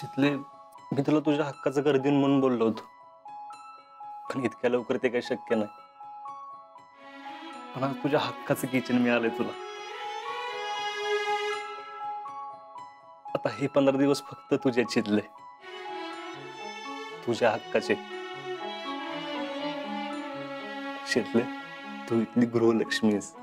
चितले मी तुला तुझ्या हक्काचं घर देऊन म्हणून बोललो होतो. पण इतक्या लवकर ते काही शक्य नाही. पण आज तुझ्या हक्काचं किचन मिळालंय तुला. आता हे पंधरा दिवस फक्त तुझे चितले तुझ्या हक्काचे. शिरले तू इथली गृहलक्ष्मीस